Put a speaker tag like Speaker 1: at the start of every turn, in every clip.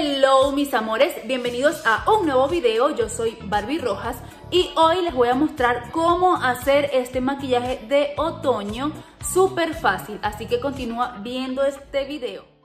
Speaker 1: Hello mis amores, bienvenidos a un nuevo video, yo soy Barbie Rojas y hoy les voy a mostrar cómo hacer este maquillaje de otoño súper fácil, así que continúa viendo este video.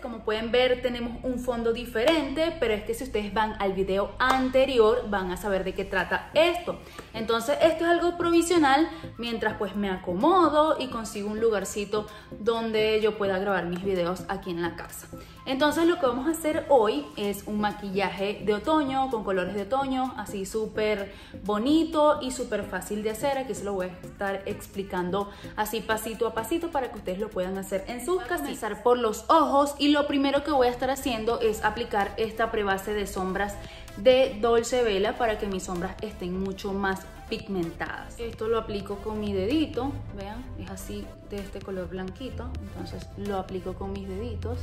Speaker 1: Como pueden ver tenemos un fondo diferente, pero es que si ustedes van al video anterior van a saber de qué trata esto. Entonces esto es algo provisional mientras pues me acomodo y consigo un lugarcito donde yo pueda grabar mis videos aquí en la casa. Entonces lo que vamos a hacer hoy es un maquillaje de otoño con colores de otoño, así súper bonito y súper fácil de hacer. Aquí se lo voy a estar explicando así pasito a pasito para que ustedes lo puedan hacer en sus casas. Comenzar por los ojos y lo primero que voy a estar haciendo es aplicar esta prebase de sombras de Dolce Vela para que mis sombras estén mucho más pigmentadas. Esto lo aplico con mi dedito, vean, es así de este color blanquito, entonces lo aplico con mis deditos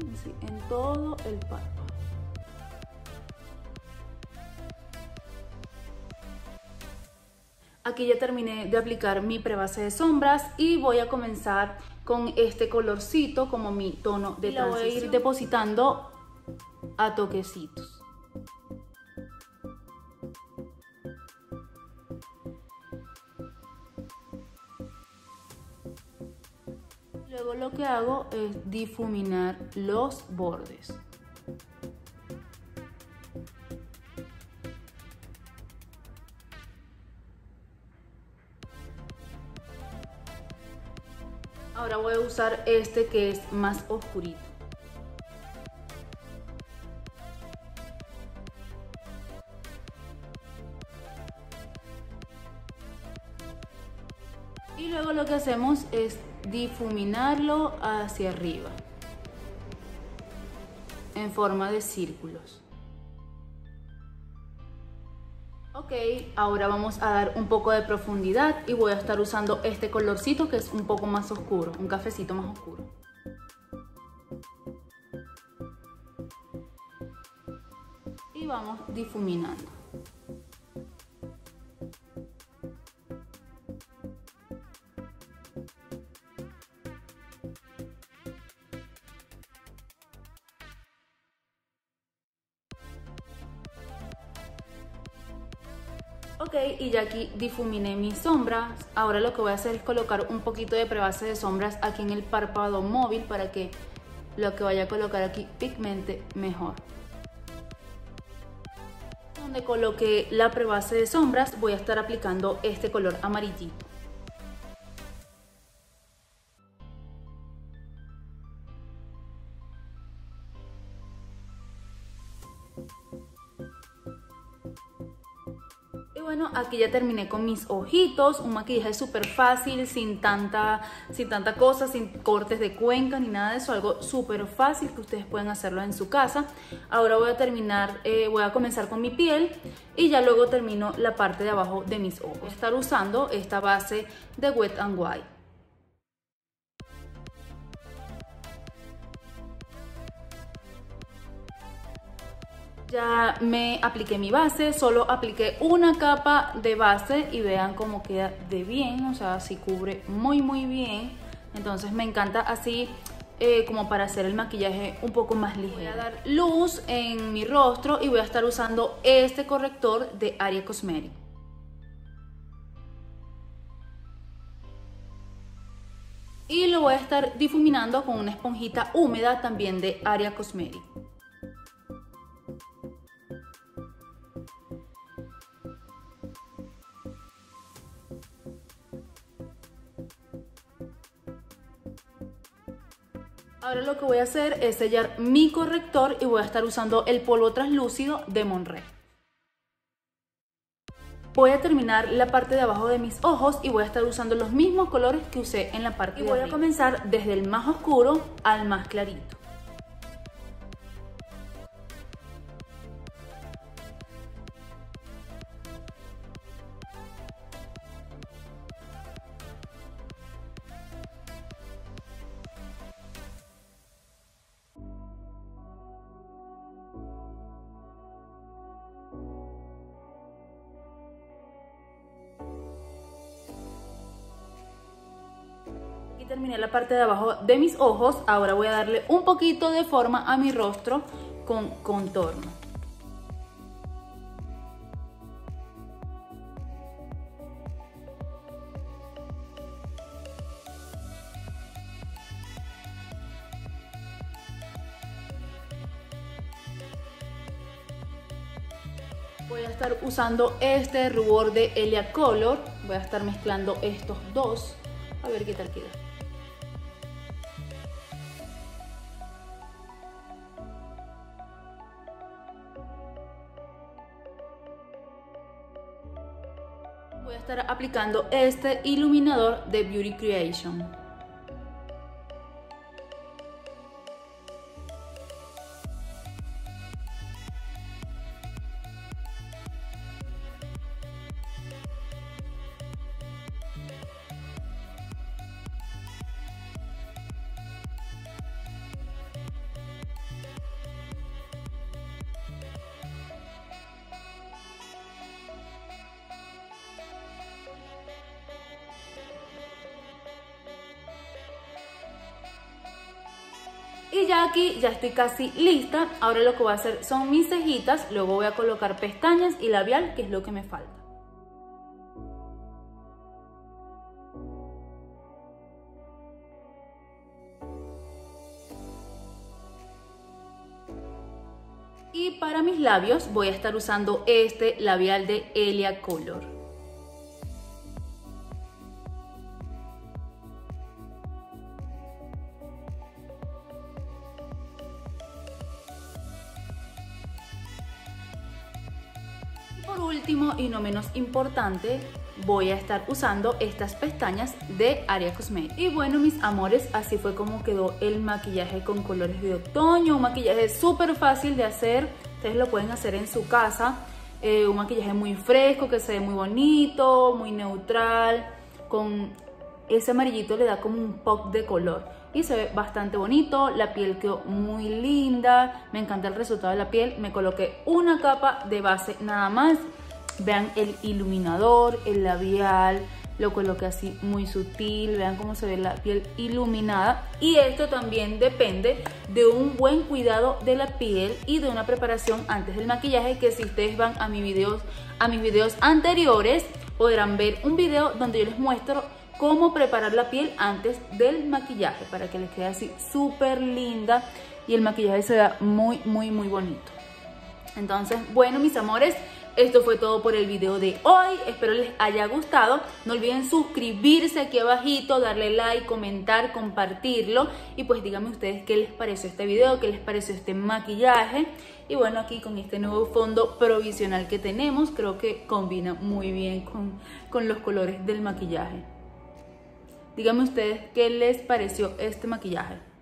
Speaker 1: en todo el párpado. Aquí ya terminé de aplicar mi prebase de sombras y voy a comenzar con este colorcito como mi tono de y voy a ir depositando a toquecitos. Luego lo que hago es difuminar los bordes. Voy a usar este que es más oscurito. Y luego lo que hacemos es difuminarlo hacia arriba en forma de círculos. Ok, ahora vamos a dar un poco de profundidad y voy a estar usando este colorcito que es un poco más oscuro, un cafecito más oscuro. Y vamos difuminando. Ok, y ya aquí difuminé mis sombras. Ahora lo que voy a hacer es colocar un poquito de prebase de sombras aquí en el párpado móvil para que lo que vaya a colocar aquí pigmente mejor. Donde coloqué la prebase de sombras voy a estar aplicando este color amarillito. Bueno, aquí ya terminé con mis ojitos, un maquillaje súper fácil, sin tanta, sin tanta cosa, sin cortes de cuenca ni nada de eso, algo súper fácil que ustedes pueden hacerlo en su casa. Ahora voy a terminar, eh, voy a comenzar con mi piel y ya luego termino la parte de abajo de mis ojos. Voy a estar usando esta base de Wet n Wild. Ya me apliqué mi base, solo apliqué una capa de base y vean cómo queda de bien, o sea, así cubre muy muy bien. Entonces me encanta así eh, como para hacer el maquillaje un poco más ligero. Voy a dar luz en mi rostro y voy a estar usando este corrector de Aria Cosmetic. Y lo voy a estar difuminando con una esponjita húmeda también de Aria Cosmetic. Ahora lo que voy a hacer es sellar mi corrector y voy a estar usando el polvo translúcido de Monre. Voy a terminar la parte de abajo de mis ojos y voy a estar usando los mismos colores que usé en la parte y voy a comenzar desde el más oscuro al más clarito. Terminé la parte de abajo de mis ojos. Ahora voy a darle un poquito de forma a mi rostro con contorno. Voy a estar usando este rubor de Elia Color. Voy a estar mezclando estos dos. A ver qué tal queda. Aplicando este iluminador de Beauty Creation. Y ya aquí ya estoy casi lista. Ahora lo que voy a hacer son mis cejitas, luego voy a colocar pestañas y labial, que es lo que me falta. Y para mis labios voy a estar usando este labial de Elia Color. Por último y no menos importante, voy a estar usando estas pestañas de Aria Cosmetics. Y bueno, mis amores, así fue como quedó el maquillaje con colores de otoño. Un maquillaje súper fácil de hacer. Ustedes lo pueden hacer en su casa. Eh, un maquillaje muy fresco, que se ve muy bonito, muy neutral. Con ese amarillito le da como un pop de color y se ve bastante bonito, la piel quedó muy linda, me encanta el resultado de la piel, me coloqué una capa de base nada más, vean el iluminador, el labial, lo coloqué así muy sutil, vean cómo se ve la piel iluminada y esto también depende de un buen cuidado de la piel y de una preparación antes del maquillaje que si ustedes van a mis videos, a mis videos anteriores podrán ver un video donde yo les muestro cómo preparar la piel antes del maquillaje para que les quede así súper linda y el maquillaje se vea muy, muy, muy bonito. Entonces, bueno, mis amores, esto fue todo por el video de hoy. Espero les haya gustado. No olviden suscribirse aquí abajito, darle like, comentar, compartirlo. Y pues díganme ustedes qué les pareció este video, qué les pareció este maquillaje. Y bueno, aquí con este nuevo fondo provisional que tenemos, creo que combina muy bien con, con los colores del maquillaje. Díganme ustedes qué les pareció este maquillaje.